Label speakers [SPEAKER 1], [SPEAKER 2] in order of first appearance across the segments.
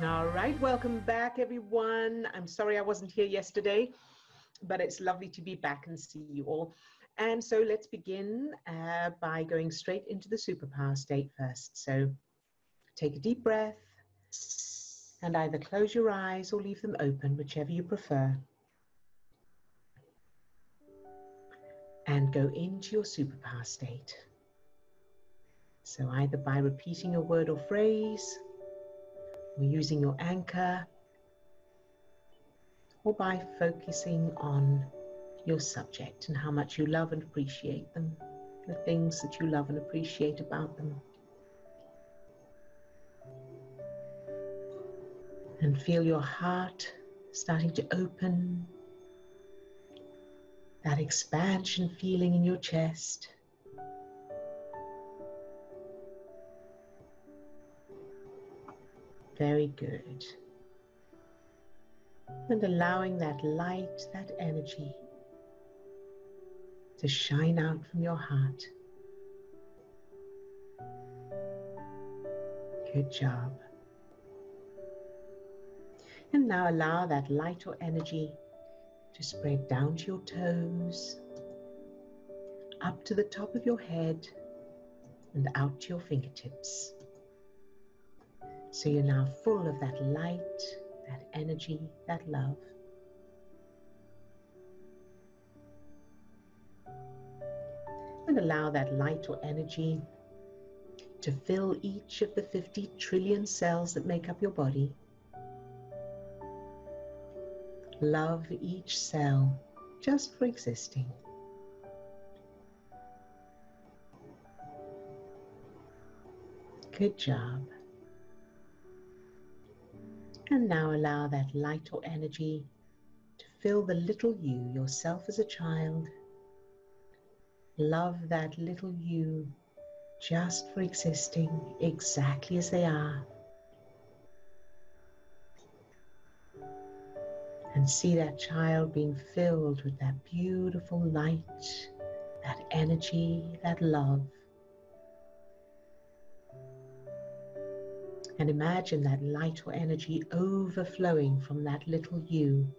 [SPEAKER 1] All right, welcome back, everyone. I'm sorry I wasn't here yesterday, but it's lovely to be back and see you all. And so let's begin uh, by going straight into the superpower state first. So take a deep breath and either close your eyes or leave them open, whichever you prefer. And go into your superpower state. So either by repeating a word or phrase, using your anchor, or by focusing on your subject and how much you love and appreciate them, the things that you love and appreciate about them. And feel your heart starting to open, that expansion feeling in your chest. Very good. And allowing that light, that energy to shine out from your heart. Good job. And now allow that light or energy to spread down to your toes, up to the top of your head, and out to your fingertips. So you're now full of that light, that energy, that love. And allow that light or energy to fill each of the 50 trillion cells that make up your body. Love each cell just for existing. Good job. And now allow that light or energy to fill the little you, yourself as a child. Love that little you just for existing exactly as they are. And see that child being filled with that beautiful light, that energy, that love. And imagine that light or energy overflowing from that little you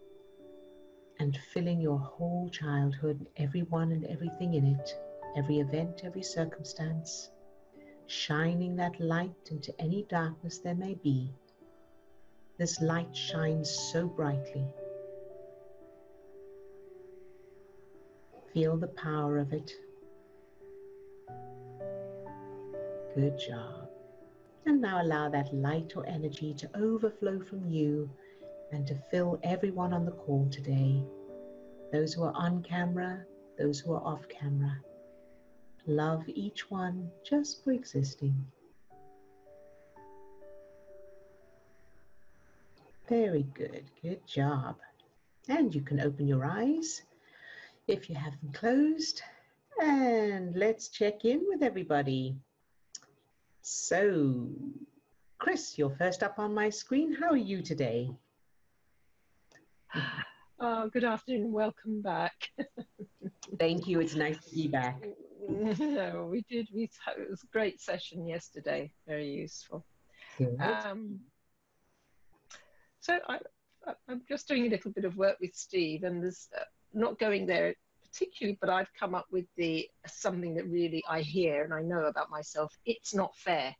[SPEAKER 1] and filling your whole childhood, everyone and everything in it, every event, every circumstance, shining that light into any darkness there may be. This light shines so brightly. Feel the power of it. Good job. And now allow that light or energy to overflow from you and to fill everyone on the call today. Those who are on camera, those who are off camera. Love each one just for existing. Very good, good job. And you can open your eyes if you have them closed. And let's check in with everybody. So, Chris, you're first up on my screen. How are you today?
[SPEAKER 2] Oh, good afternoon. Welcome back.
[SPEAKER 1] Thank you. It's nice to be back.
[SPEAKER 2] no, we did. We it was a great session yesterday. Very useful. Um, so I, I'm just doing a little bit of work with Steve, and there's uh, not going there particularly, but I've come up with the something that really I hear and I know about myself. It's not fair.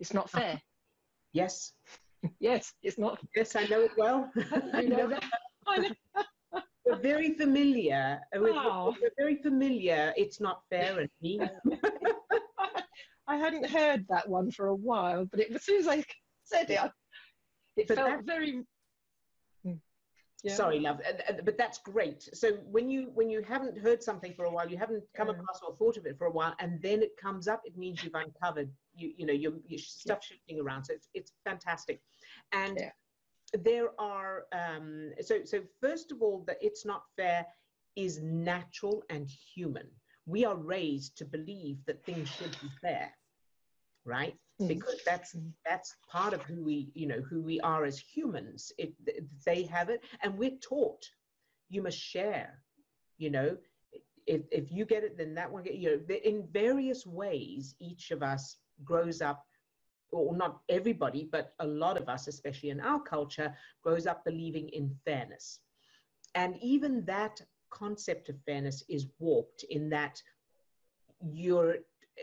[SPEAKER 2] It's not fair.
[SPEAKER 1] Yes.
[SPEAKER 2] yes, it's not.
[SPEAKER 1] Yes, I know it well. I know that. We're very familiar. Wow. We're, very familiar. It's not fair, and me.
[SPEAKER 2] I hadn't heard that one for a while, but it, as soon as I said it, I, it but felt very
[SPEAKER 1] yeah. Sorry, love, but that's great. So when you when you haven't heard something for a while, you haven't come yeah. across or thought of it for a while, and then it comes up, it means you've uncovered you you know your, your stuff yeah. shifting around. So it's it's fantastic, and yeah. there are um, so so first of all, that it's not fair is natural and human. We are raised to believe that things should be fair right mm. Hmm. because that's that's part of who we you know who we are as humans. It, they have it and we're taught. You must share you know. If, if you get it then that one get you know in various ways each of us grows up or not everybody, but a lot of us, especially in our culture, grows up believing in fairness. And even that concept of fairness is warped in that you're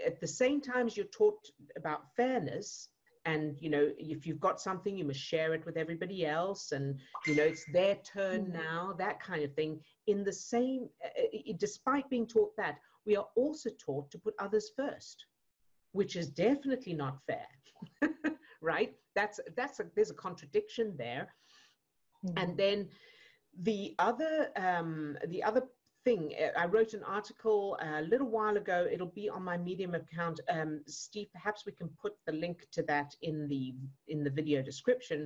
[SPEAKER 1] at the same time as you're taught about fairness and you know if you've got something you must share it with everybody else and you know it's their turn mm-hmm. now that kind of thing in the same uh, despite being taught that we are also taught to put others first which is definitely not fair right that's that's a, there's a contradiction there mm-hmm. and then the other um, the other thing. I wrote an article a little while ago. It'll be on my medium account. Um, steve perhaps we can put the link to that in the in the video description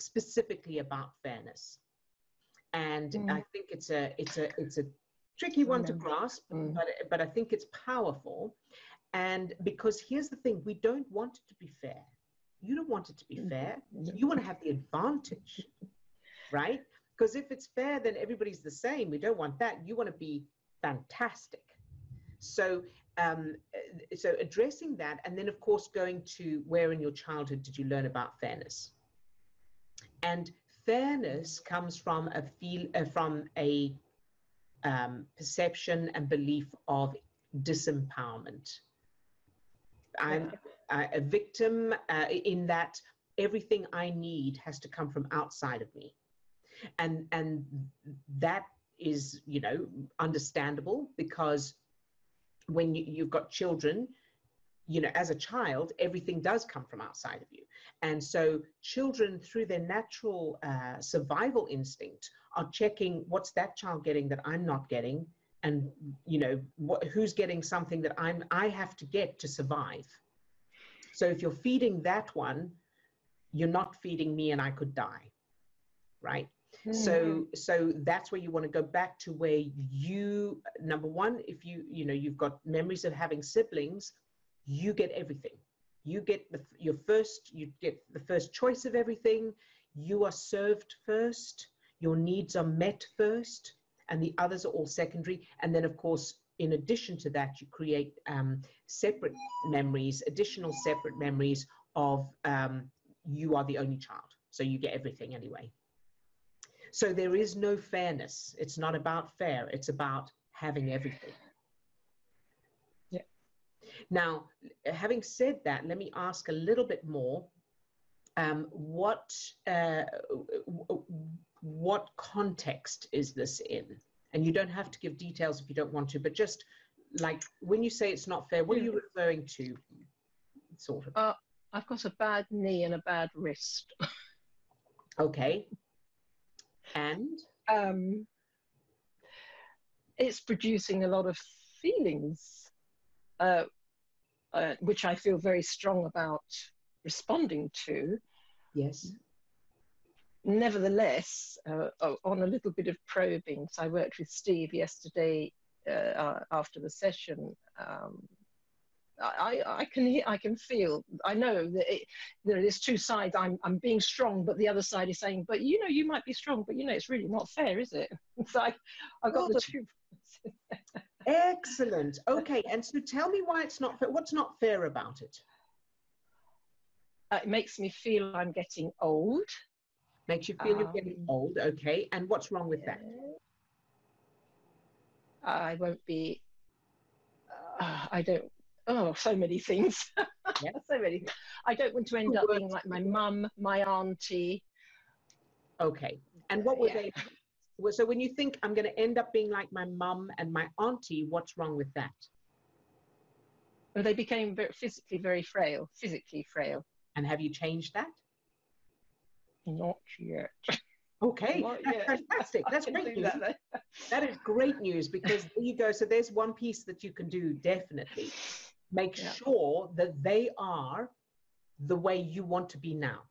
[SPEAKER 1] specifically about fairness. And mm. i think it's a it's a it's a tricky one to grasp mm. but but i think it's powerful. And because here's the thing we don't want it to be fair. You don't want it to be mm-hmm. fair. You want to have the advantage right because if it's fair then everybody's the same. We don't want that. You want to be fantastic. So um, so addressing that and then of course going to where in your childhood did you learn about fairness? And fairness comes from a feel uh, from a um, perception and belief of disempowerment. I'm a victim uh, in that everything I need has to come from outside of me. And, and that is, you know, understandable because when you, you've got children, you know, as a child, everything does come from outside of you. And so children, through their natural uh, survival instinct, are checking what's that child getting that I'm not getting? and you know what, who's getting something that i'm i have to get to survive so if you're feeding that one you're not feeding me and i could die right mm-hmm. so so that's where you want to go back to where you number one if you you know you've got memories of having siblings you get everything you get the, your first you get the first choice of everything you are served first your needs are met first and the others are all secondary. And then, of course, in addition to that, you create um, separate memories, additional separate memories of um, you are the only child. So you get everything anyway. So there is no fairness. It's not about fair, it's about having everything.
[SPEAKER 2] Yeah.
[SPEAKER 1] Now, having said that, let me ask a little bit more. Um, what uh, what context is this in? And you don't have to give details if you don't want to, but just like when you say it's not fair, what are you referring to? Sort of.
[SPEAKER 2] Uh, I've got a bad knee and a bad wrist.
[SPEAKER 1] okay. And?
[SPEAKER 2] Um, it's producing a lot of feelings, uh, uh, which I feel very strong about responding to.
[SPEAKER 1] Yes
[SPEAKER 2] nevertheless, uh, on a little bit of probing, so I worked with Steve yesterday uh, uh, after the session. Um, I, I can hear, I can feel, I know that it, there is two sides. I'm, I'm being strong, but the other side is saying, but you know, you might be strong, but you know, it's really not fair, is it? so I, I've got the two.
[SPEAKER 1] Excellent. Okay, and so tell me why it's not fair. What's not fair about it?
[SPEAKER 2] Uh, it makes me feel I'm getting old
[SPEAKER 1] makes you feel um, you're getting old. Okay, and what's wrong with that?
[SPEAKER 2] I won't be. Uh, I don't. Oh, so many things. Yeah. so many. I don't want to end up being like my mum, my auntie.
[SPEAKER 1] Okay, and what were yeah. they? So when you think I'm going to end up being like my mum and my auntie, what's wrong with that?
[SPEAKER 2] Well, they became very, physically very frail. Physically frail.
[SPEAKER 1] And have you changed that?
[SPEAKER 2] Not yet.
[SPEAKER 1] Okay, Not that's yet. fantastic. That's great news. That, that is great news because there you go. So there's one piece that you can do definitely. Make yeah. sure that they are the way you want to be now.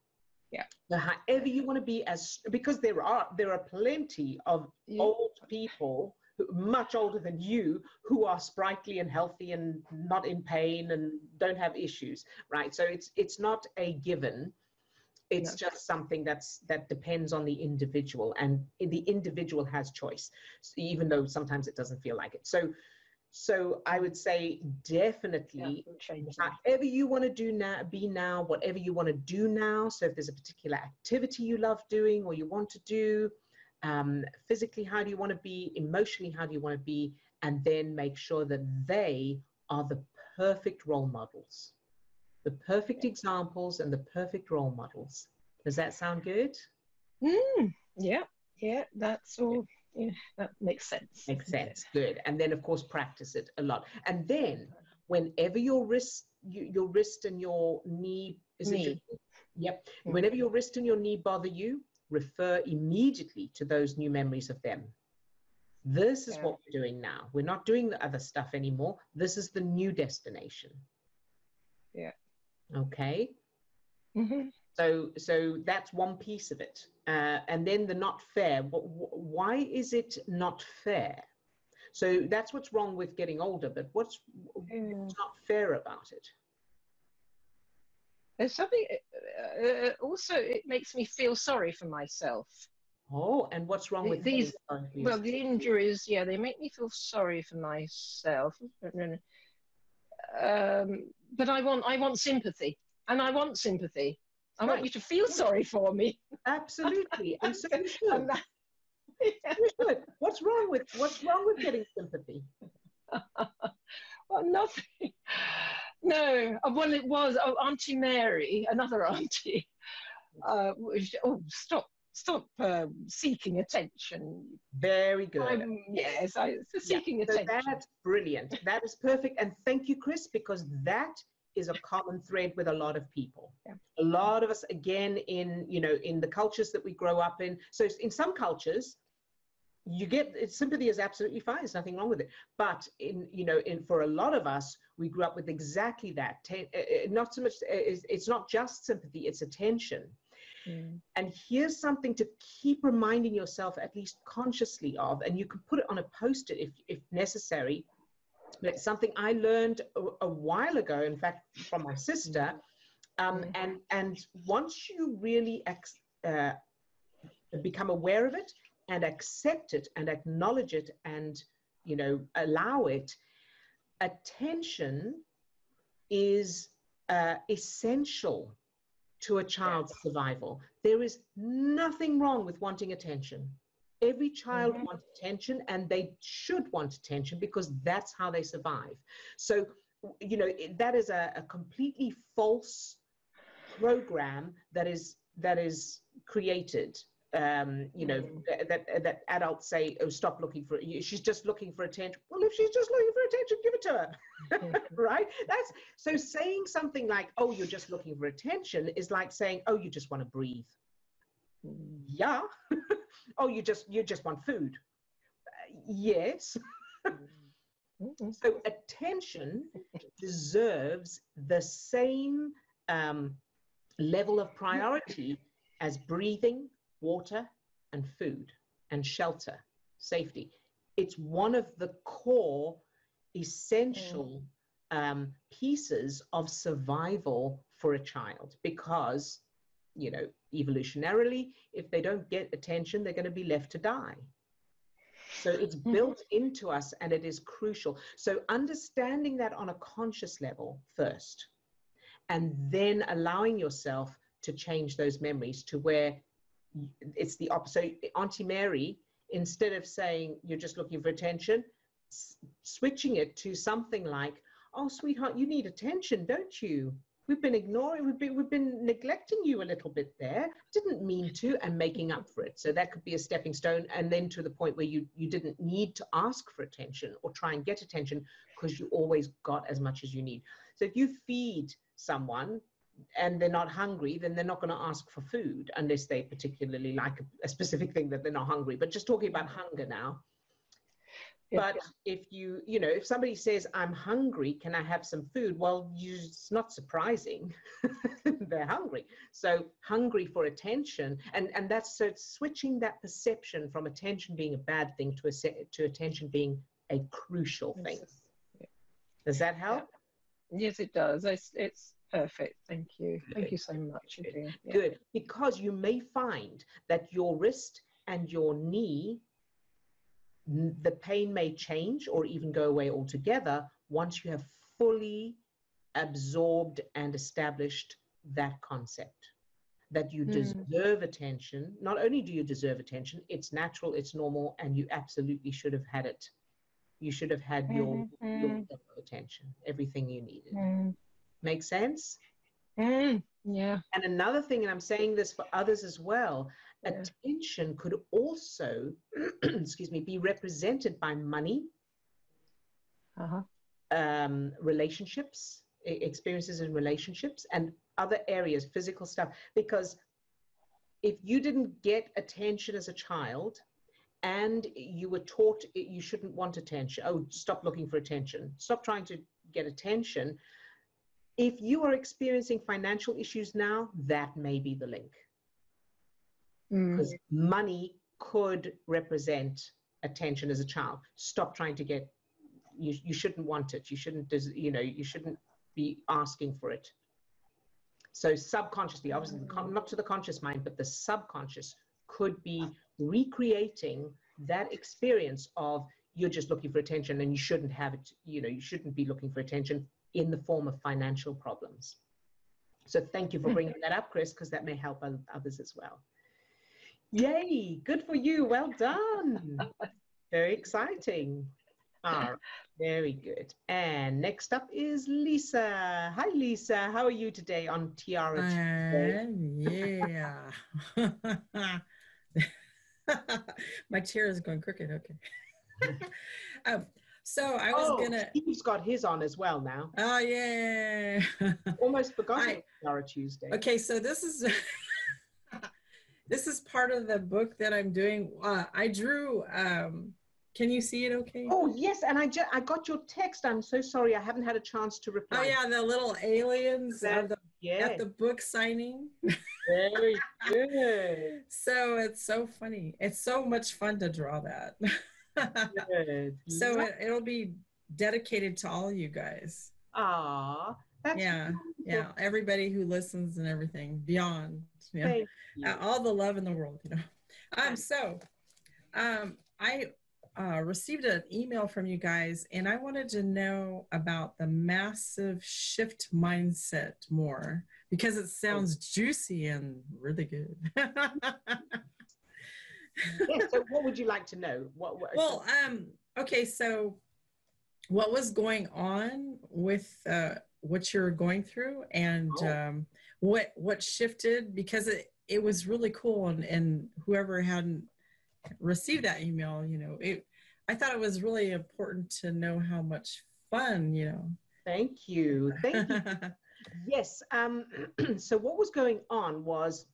[SPEAKER 2] Yeah.
[SPEAKER 1] So however you want to be as because there are there are plenty of yeah. old people much older than you who are sprightly and healthy and not in pain and don't have issues right so it's it's not a given it's just something that's that depends on the individual and the individual has choice even though sometimes it doesn't feel like it so So I would say definitely yeah, whatever you want to do now, be now, whatever you want to do now. So if there's a particular activity you love doing or you want to do, um, physically, how do you want to be? Emotionally, how do you want to be? And then make sure that they are the perfect role models, the perfect examples and the perfect role models. Does that sound good?
[SPEAKER 2] Mm, yeah, yeah, that's all yeah, that makes sense.
[SPEAKER 1] Makes sense. Good. And then, of course, practice it a lot. And then, whenever your wrist, you, your wrist and your knee, is knee. It yep. Mm-hmm. Whenever your wrist and your knee bother you, refer immediately to those new memories of them. This is yeah. what we're doing now. We're not doing the other stuff anymore. This is the new destination.
[SPEAKER 2] Yeah.
[SPEAKER 1] Okay.
[SPEAKER 2] Mm-hmm.
[SPEAKER 1] So, so that's one piece of it. Uh, and then the not fair. Why is it not fair? So that's what's wrong with getting older. But what's, mm. what's not fair about it?
[SPEAKER 2] There's something. Uh, uh, also, it makes me feel sorry for myself.
[SPEAKER 1] Oh, and what's wrong with
[SPEAKER 2] these? Well, the injuries, yeah, they make me feel sorry for myself. Um, but I want, I want sympathy, and I want sympathy. I right. want you to feel sorry for me.
[SPEAKER 1] Absolutely. and so you should. That, yeah. You should. What's wrong with what's wrong with getting sympathy?
[SPEAKER 2] well, nothing. No. Uh, well, it was oh, Auntie Mary, another auntie. Uh, oh, stop stop uh, seeking attention.
[SPEAKER 1] Very good.
[SPEAKER 2] I'm, yes, I, seeking yeah, so attention.
[SPEAKER 1] That's brilliant. That is perfect. And thank you, Chris, because that is a common thread with a lot of people. Yeah. A lot of us, again, in you know, in the cultures that we grow up in. So in some cultures, you get sympathy is absolutely fine. There's nothing wrong with it. But in you know, in for a lot of us, we grew up with exactly that. Uh, uh, not so much. Uh, it's not just sympathy; it's attention. Mm. And here's something to keep reminding yourself, at least consciously, of. And you can put it on a post-it if if necessary it's something I learned a, a, while ago, in fact, from my sister. Um, mm-hmm. and, and once you really ex, uh, become aware of it and accept it and acknowledge it and, you know, allow it, attention is uh, essential to a child's survival. There is nothing wrong with wanting attention. Every child mm-hmm. wants attention and they should want attention because that's how they survive. So, you know, that is a, a completely false program that is that is created um, you know, mm. that, that adults say, oh, stop looking for it. She's just looking for attention. Well, if she's just looking for attention, give it to her, mm-hmm. right? That's so saying something like, oh, you're just looking for attention is like saying, oh, you just want to breathe. Yeah. oh, you just you just want food. Uh, yes. Mm-hmm. so attention deserves the same um, level of priority as breathing, water, and food, and shelter, safety. It's one of the core essential mm. um, pieces of survival for a child because you know, evolutionarily, if they don't get attention, they're going to be left to die. So it's mm-hmm. built into us and it is crucial. So understanding that on a conscious level first, and then allowing yourself to change those memories to where it's the opposite. So Auntie Mary, instead of saying you're just looking for attention, s- switching it to something like, oh, sweetheart, you need attention, don't you? We've been ignoring, we've been, we've been neglecting you a little bit there. Didn't mean to, and making up for it. So that could be a stepping stone, and then to the point where you you didn't need to ask for attention or try and get attention because you always got as much as you need. So if you feed someone and they're not hungry, then they're not going to ask for food unless they particularly like a, a specific thing that they're not hungry. But just talking about hunger now, but if you you know if somebody says i'm hungry can i have some food? Well you, it's not surprising. They're hungry. So hungry for attention and and that's so it's switching that perception from attention being a bad thing to a to attention being a crucial thing. Does that help?
[SPEAKER 2] Yes it does. It's, it's perfect. Thank you. Thank you so much
[SPEAKER 1] good. Yeah. good. Because you may find that your wrist and your knee the pain may change or even go away altogether once you have fully absorbed and established that concept that you mm. deserve attention. Not only do you deserve attention, it's natural, it's normal, and you absolutely should have had it. You should have had your, mm-hmm. your attention, everything you needed. Mm. Make sense?
[SPEAKER 2] Mm. Yeah.
[SPEAKER 1] And another thing, and I'm saying this for others as well. Attention could also, excuse me, be represented by money, uh-huh. um, relationships, experiences in relationships, and other areas, physical stuff. Because if you didn't get attention as a child, and you were taught you shouldn't want attention. Oh, stop looking for attention. Stop trying to get attention. If you are experiencing financial issues now, that may be the link because mm. money could represent attention as a child. Stop trying to get. You you shouldn't want it. You shouldn't. You know. You shouldn't be asking for it. So subconsciously, obviously, mm. not to the conscious mind, but the subconscious could be recreating that experience of you're just looking for attention and you shouldn't have it. You know, you shouldn't be looking for attention in the form of financial problems. So thank you for bringing that up, Chris, because that may help others as well. Yay, good for you. Well done. Very exciting. Ah, very good. And next up is Lisa. Hi, Lisa. How are you today on Tiara
[SPEAKER 3] Tuesday? Uh, yeah. My chair is going crooked. Okay. um, so I was oh,
[SPEAKER 1] gonna. Steve's got his on as well now.
[SPEAKER 3] Oh yeah.
[SPEAKER 1] Almost forgot Tiara Tuesday.
[SPEAKER 3] Okay, so this is this is part of the book that I'm doing. Uh, I drew. Um, can you see it okay?
[SPEAKER 1] Oh yes, and I just I got your text. I'm so sorry, I haven't had a chance to reply.
[SPEAKER 3] Oh yeah, the little aliens at the, yes. at the book signing.
[SPEAKER 1] Very good.
[SPEAKER 3] so it's so funny. It's so much fun to draw that. good. so it, it'll be dedicated to all you guys.
[SPEAKER 1] Ah,
[SPEAKER 3] yeah, yeah. Everybody who listens and everything beyond yeah. all the love in the world, you know. Um, so um, I uh, received an email from you guys, and I wanted to know about the massive shift mindset more because it sounds juicy and really good.
[SPEAKER 1] yeah, so what would you like to know? What, what
[SPEAKER 3] well, um, okay, so what was going on with uh, what you're going through and oh. um, what what shifted because it it was really cool and and whoever hadn't received that email you know it i thought it was really important to know how much fun you know.
[SPEAKER 1] Thank you. Thank you. Yes um so what was going on was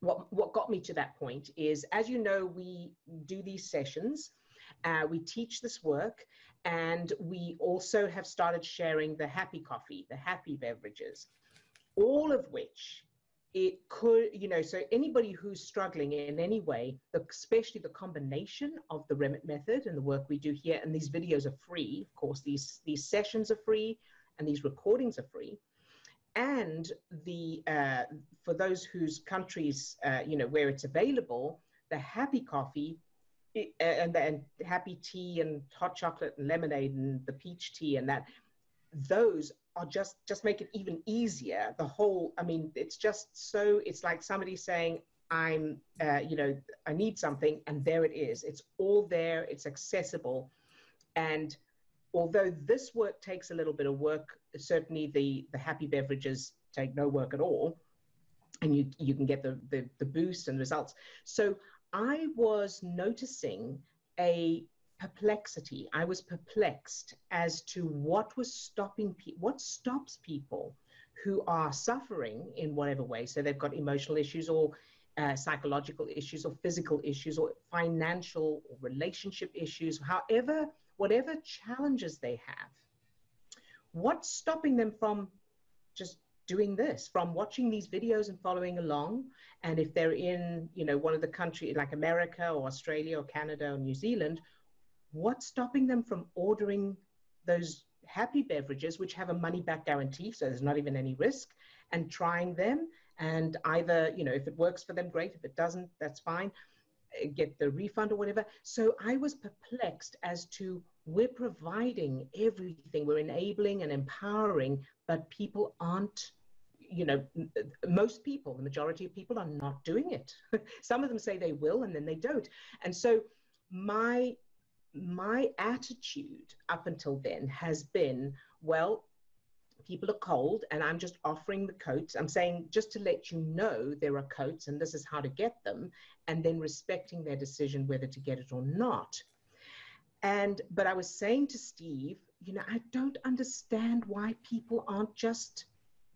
[SPEAKER 1] what what got me to that point is as you know we do these sessions uh, we teach this work and we also have started sharing the happy coffee the happy beverages all of which it could, you know, so anybody who's struggling in any way, especially the combination of the Remmert method and the work we do here, and these videos are free, of course, these, these sessions are free and these recordings are free. And the uh, for those whose countries, uh, you know, where it's available, the happy coffee and then happy tea and hot chocolate and lemonade and the peach tea and that, those are just just make it even easier. The whole i mean it's just so it's like somebody saying i'm uh, you know i need something and there it is. It's all there. It's accessible. And although this work takes a little bit of work certainly the the happy beverages take no work at all. And you you can get the the, the boost and results. So i was noticing a perplexity. I was perplexed as to what was stopping people, what stops people who are suffering in whatever way. So they've got emotional issues or uh, psychological issues or physical issues or financial or relationship issues, however, whatever challenges they have. What's stopping them from just doing this from watching these videos and following along. And if they're in you know one of the countries like america or australia or canada or new zealand what's stopping them from ordering those happy beverages which have a money back guarantee so there's not even any risk and trying them? And either you know if it works for them great. If it doesn't that's fine get the refund or whatever. So I was perplexed as to we're providing everything, we're enabling and empowering, but people aren't you know, most people, the majority of people are not doing it. Some of them say they will and then they don't. And so my my attitude up until then has been, well, people are cold and I'm just offering the coats. I'm saying just to let you know there are coats and this is how to get them, and then respecting their decision whether to get it or not. And but I was saying to Steve, you know, I don't understand why people aren't just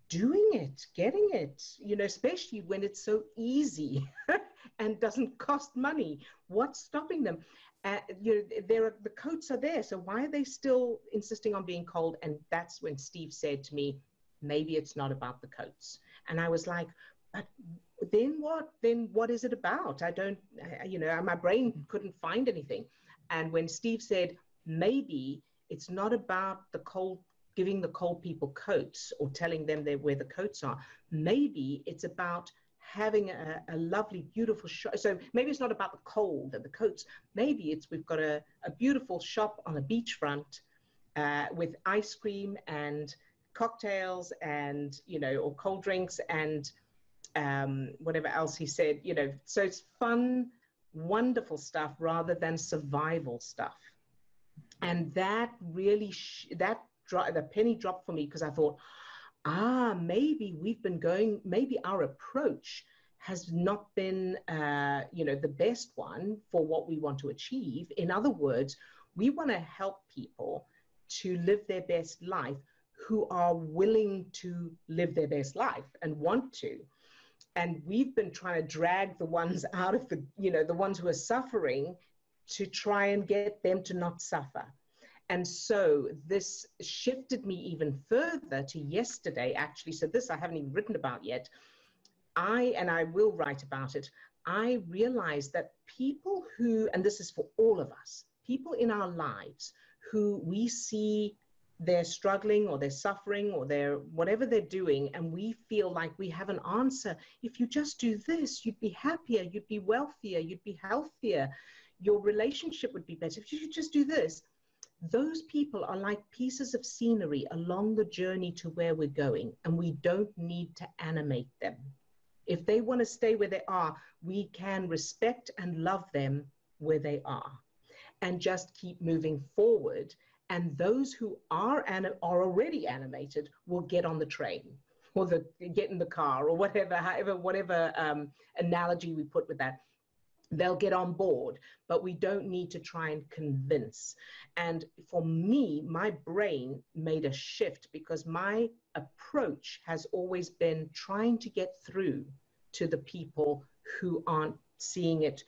[SPEAKER 1] doing it, getting it, you know, especially when it's so easy and doesn't cost money. What's stopping them? Uh, you know, are, the coats are there. So why are they still insisting on being cold? And that's when Steve said to me, maybe it's not about the coats. And I was like, but then what? Then what is it about? I don't, you know, my brain couldn't find anything. And when Steve said, maybe it's not about the cold giving the cold people coats or telling them where the coats are. Maybe it's about having a, a lovely, beautiful shop. So maybe it's not about the cold and the coats. Maybe it's we've got a, a beautiful shop on a beachfront uh, with ice cream and cocktails and, you know, or cold drinks and um, whatever else he said, you know. So it's fun, wonderful stuff rather than survival stuff. And that really, sh- that dro- the penny dropped for me because I thought, ah, maybe we've been going, maybe our approach has not been, uh, you know, the best one for what we want to achieve. In other words, we want to help people to live their best life who are willing to live their best life and want to. And we've been trying to drag the ones out of the, you know, the ones who are suffering to try and get them to not suffer. And so this shifted me even further to yesterday, actually. So, this I haven't even written about yet. I, and I will write about it, I realized that people who, and this is for all of us, people in our lives who we see they're struggling or they're suffering or they're whatever they're doing, and we feel like we have an answer. If you just do this, you'd be happier, you'd be wealthier, you'd be healthier, your relationship would be better. If you just do this, those people are like pieces of scenery along the journey to where we're going, and we don't need to animate them. If they want to stay where they are, we can respect and love them where they are and just keep moving forward. And those who are, anim- are already animated will get on the train or the, get in the car or whatever, however, whatever um, analogy we put with that they'll get on board, but we don't need to try and convince. And for me, my brain made a shift because my approach has always been trying to get through to the people who aren't seeing it,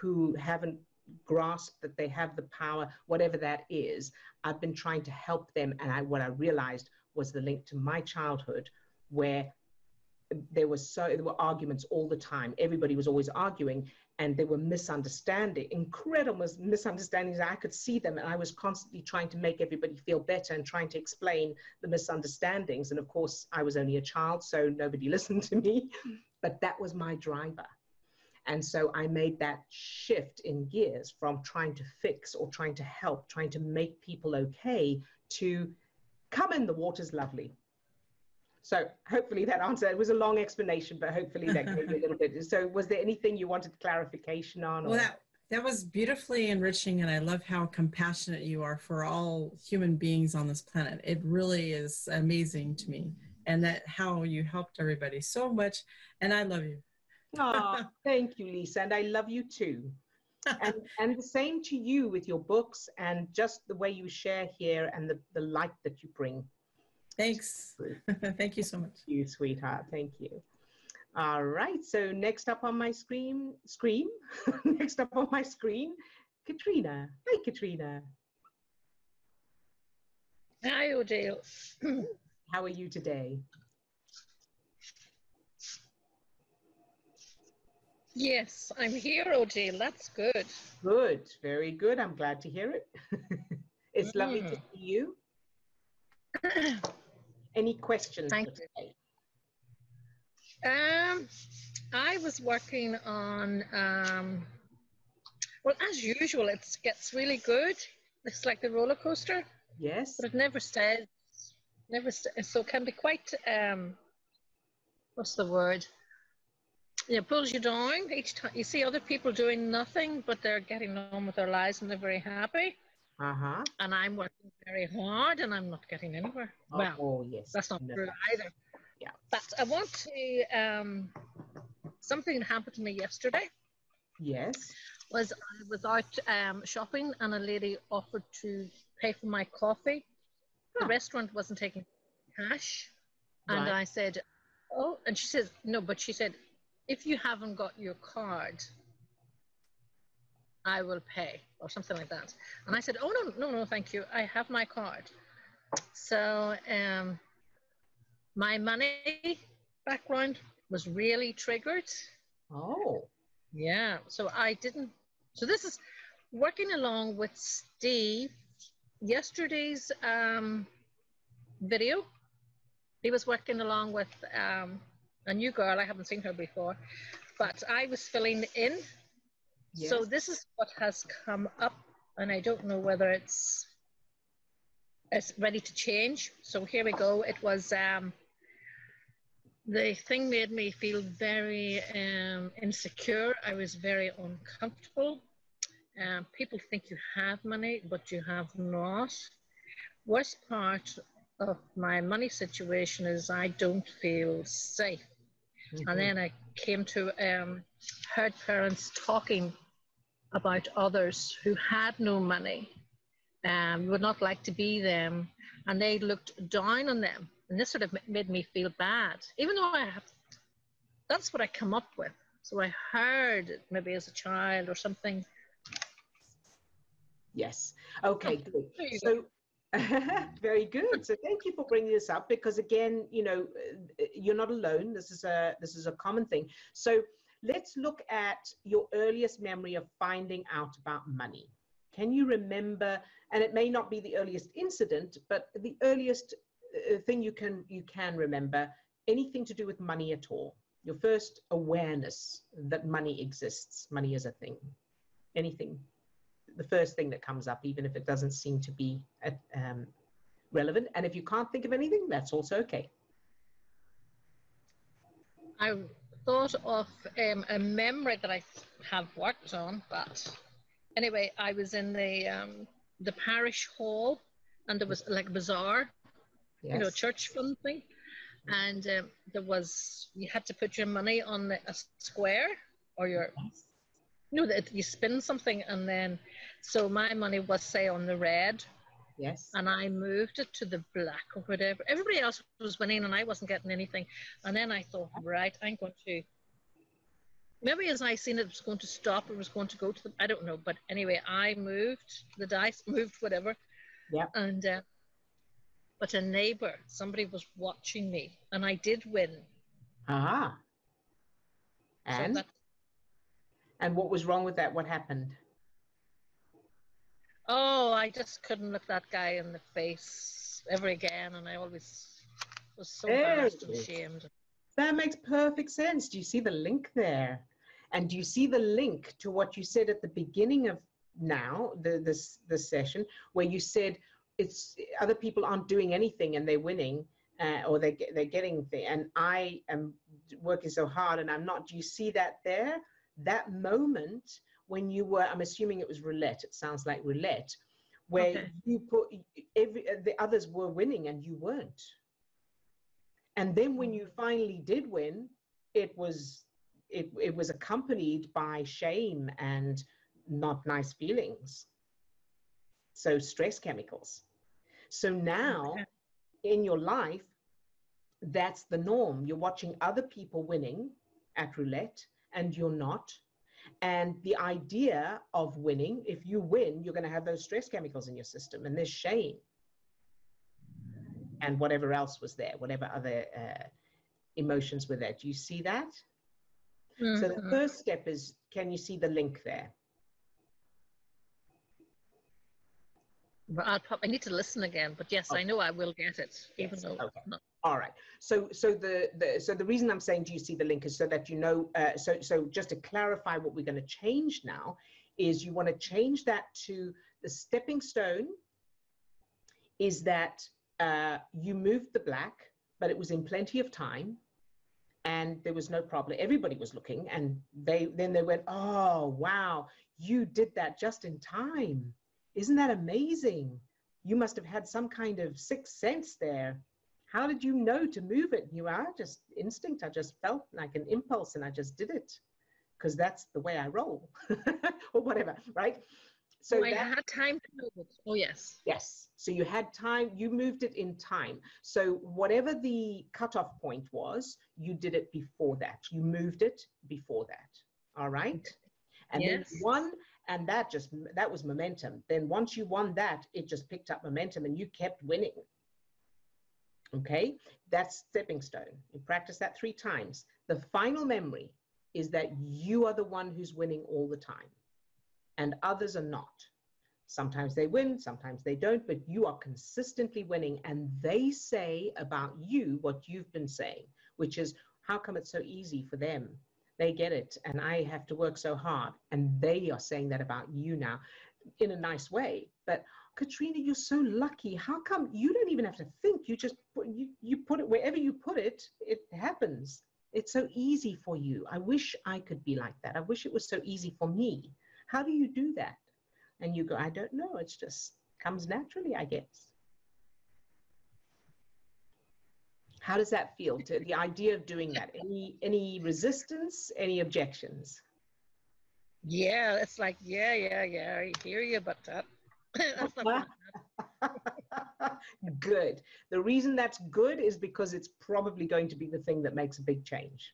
[SPEAKER 1] who haven't grasped that they have the power, whatever that is. I've been trying to help them. And I, what I realized was the link to my childhood where there was so there were arguments all the time everybody was always arguing and there were misunderstandings, incredible misunderstandings. I could see them, and I was constantly trying to make everybody feel better and trying to explain the misunderstandings. And of course, I was only a child, so nobody listened to me, but that was my driver. And so I made that shift in gears from trying to fix or trying to help, trying to make people okay, to come in, the water's lovely. So hopefully that answer, it was a long explanation, but hopefully that gave you a little bit. So was there anything you wanted clarification on?
[SPEAKER 3] Or? Well, that, that was beautifully enriching. And I love how compassionate you are for all human beings on this planet. It really is amazing to me. And that how you helped everybody so much. And I love you.
[SPEAKER 1] oh, thank you, Lisa. And I love you too. and, and the same to you with your books and just the way you share here and the, the light that you bring.
[SPEAKER 3] Thanks. Thank you so much.
[SPEAKER 1] Thank you, sweetheart. Thank you. All right. So next up on my screen, screen, next up on my screen, Katrina. Hi, Katrina.
[SPEAKER 4] Hi, Odille.
[SPEAKER 1] How are you today?
[SPEAKER 4] Yes, I'm here, Odille. That's good.
[SPEAKER 1] Good. Very good. I'm glad to hear it. it's mm. lovely to mm. see you. Any questions Thank today?
[SPEAKER 4] Um, I was working on um, Well, as usual, it gets really good. It's like the roller coaster.
[SPEAKER 1] Yes.
[SPEAKER 4] But it never stays. Never st- so it can be quite um, what's the word? Yeah, pulls you down each time. You see other people doing nothing, but they're getting on with their lives and they're very happy.
[SPEAKER 1] Uh huh.
[SPEAKER 4] And I'm working very hard and I'm not getting anywhere.
[SPEAKER 1] Oh,
[SPEAKER 4] well,
[SPEAKER 1] oh, yes.
[SPEAKER 4] that's not
[SPEAKER 1] No.
[SPEAKER 4] true either.
[SPEAKER 1] Yeah.
[SPEAKER 4] But I want to. Um, something happened to me yesterday
[SPEAKER 1] Yes.
[SPEAKER 4] was I was out um, shopping and a lady offered to pay for my coffee. The restaurant wasn't taking cash. And I said, Oh, and she says, No, but she said, if you haven't got your card, I will pay, or something like that. And I said, Oh, no, no, no, thank you. I have my card. So um, my money background was really triggered.
[SPEAKER 1] Oh.
[SPEAKER 4] Yeah, so I didn't. So this is working along with Steve. Yesterday's um, video, he was working along with um, a new girl. I haven't seen her before, but I was filling in. So this is what has come up, and I don't know whether it's it's ready to change. So here we go. It was um, the thing made me feel very um, insecure. I was very uncomfortable. Um, people think you have money, but you have not. Worst part of my money situation is I don't feel safe.
[SPEAKER 1] Mhm.
[SPEAKER 4] And then I came to um, heard parents talking about others who had no money, um, would not like to be them, and they looked down on them. And this sort of made me feel bad, even though I have. That's what I come up with. So I heard it maybe as a child or something.
[SPEAKER 1] Yes. Okay, good. So, very good. So, thank you for bringing this up because, again, you know, uh, you're not alone. This is a this is a common thing. So, let's look at your earliest memory of finding out about money. Can you remember? And it may not be the earliest incident, but the earliest uh, thing you can you can remember anything to do with money at all. Your first awareness that money exists, money is a thing. Anything the first thing that comes up, even if it doesn't seem to be uh, um, relevant. And if you can't think of anything, that's also okay.
[SPEAKER 4] I thought of um, a memory that I have worked on, but anyway, I was in the um, the parish hall, and there was like a bazaar,
[SPEAKER 1] Yes.
[SPEAKER 4] you know, church fund thing, and um, there was you had to put your money on the, a square or your you know that you spin something, and then so my money was say on the red,
[SPEAKER 1] Yes.
[SPEAKER 4] and I moved it to the black or whatever. Everybody else was winning, and I wasn't getting anything. And then I thought, right, I'm going to. Maybe as I seen it was going to stop, it was going to go to the. I don't know, but anyway, I moved the dice, moved whatever.
[SPEAKER 1] Yeah.
[SPEAKER 4] And, uh, but a neighbor, somebody was watching me, and I did win.
[SPEAKER 1] Ah.
[SPEAKER 4] So
[SPEAKER 1] And
[SPEAKER 4] that,
[SPEAKER 1] and what was wrong with that? What happened?
[SPEAKER 4] Oh, I just couldn't look that guy in the face ever again, and I always was so embarrassed and ashamed.
[SPEAKER 1] That makes perfect sense. Do you see the link there? And do you see the link to what you said at the beginning of now, the, this this session, where you said it's other people aren't doing anything and they're winning, uh, or they they're getting thing, and I am working so hard and I'm not. Do you see that there? That moment when you were, I'm assuming it was roulette. It sounds like roulette, where
[SPEAKER 4] Okay.
[SPEAKER 1] you put every uh, the others were winning and you weren't. And then when you finally did win, it was it, it was accompanied by shame and not nice feelings. So stress chemicals. So now
[SPEAKER 4] Okay.
[SPEAKER 1] in your life, that's the norm. You're watching other people winning at roulette and you're not. And the idea of winning, if you win, you're going to have those stress chemicals in your system and there's shame and whatever else was there, whatever other uh, emotions were there. Do you see that? So the
[SPEAKER 4] Mhm.
[SPEAKER 1] first step is can you see the link there?
[SPEAKER 4] Well, I'll probably need to listen again, but yes, I know I will get it, even
[SPEAKER 1] Yes,
[SPEAKER 4] though.
[SPEAKER 1] okay. All right. So so the, the so the reason I'm saying do you see the link is so that you know uh, so so just to clarify what we're going to change now is you want to change that to the stepping stone is that uh, you moved the black, but it was in plenty of time and there was no problem. Everybody was looking and they then they went, oh, wow, you did that just in time. Isn't that amazing? You must have had some kind of sixth sense there. How did you know to move it? You are just instinct. I just felt like an impulse and I just did it because that's the way I roll or whatever, right?
[SPEAKER 4] So I that, had time to move it. Oh, yes.
[SPEAKER 1] Yes. So you had time, you moved it in time. So whatever the cutoff point was, you did it before that. You moved it before that. All right. And yes. then one, and that just, that was momentum. Then once you won that, it just picked up momentum and you kept winning. Okay. That's stepping stone. You practice that three times. The final memory is that you are the one who's winning all the time and others are not. Sometimes they win, sometimes they don't, but you are consistently winning. And they say about you what you've been saying, which is, how come it's so easy for them? They get it, and I have to work so hard. And they are saying that about you now in a nice way. But Katrina, you're so lucky. How come you don't even have to think? You just put, you, you put it wherever you put it, it happens. It's so easy for you. I wish I could be like that. I wish it was so easy for me. How do you do that? And you go, I don't know. It's just comes naturally, I guess. How does that feel to the idea of doing that? Any any resistance? Any objections?
[SPEAKER 4] Yeah, it's like yeah, yeah, yeah. I hear you, but that, not.
[SPEAKER 1] good. The reason that's good is because it's probably going to be the thing that makes a big change.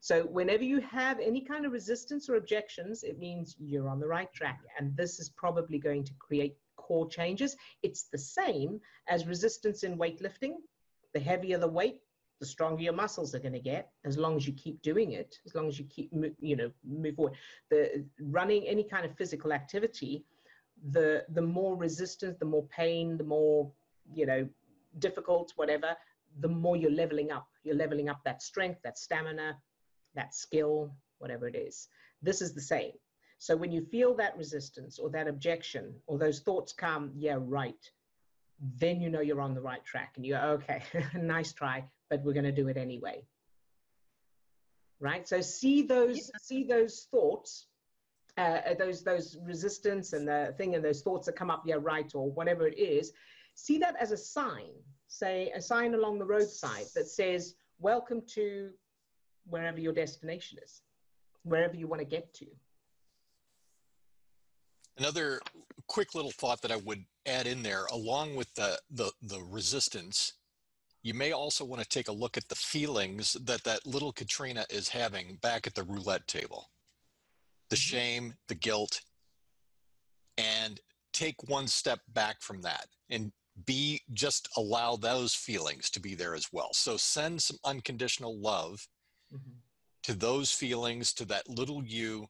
[SPEAKER 1] So whenever you have any kind of resistance or objections, it means you're on the right track. And this is probably going to create core changes. It's the same as resistance in weightlifting. The heavier the weight, the stronger your muscles are going to get as long as you keep doing it as long as you keep you know move forward the running any kind of physical activity the the more resistance the more pain the more you know difficult whatever the more you're leveling up you're leveling up that strength that stamina that skill, whatever it is. This is the same. So when you feel that resistance or that objection or those thoughts come, yeah, right, then you know you're on the right track and you go, okay, nice try, but we're going to do it anyway. Right? So see those, yeah. see those thoughts, uh, uh, those, those resistance and the thing and those thoughts that come up, yeah, right, or whatever it is, see that as a sign, say a sign along the roadside that says, welcome to wherever your destination is, wherever you want to get to.
[SPEAKER 5] Another quick little thought that I would add in there, along with the, the, the resistance, you may also want to take a look at the feelings that that little Katrina is having back at the roulette table. The shame, the guilt, and take one step back from that and be just allow those feelings to be there as well. So send some unconditional love mm-hmm. to those feelings, to that little you.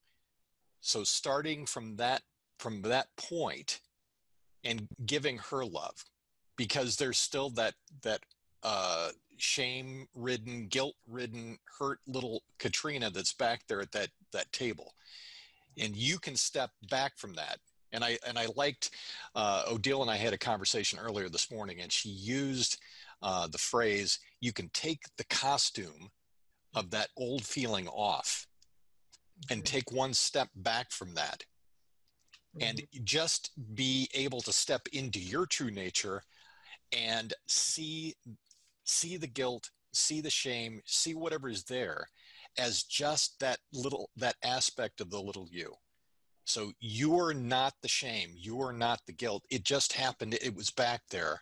[SPEAKER 5] So starting from that from that point and giving her love because there's still that that uh, shame ridden guilt ridden hurt little katrina that's back there at that that table. And you can step back from that. And i and i liked uh, Odille and i had a conversation earlier this morning and she used uh, the phrase you can take the costume of that old feeling off and take one step back from that and mm-hmm. just be able to step into your true nature and see see the guilt see the shame see whatever is there as just that little that aspect of the little you so you are not the shame you are not the guilt it just happened it was back there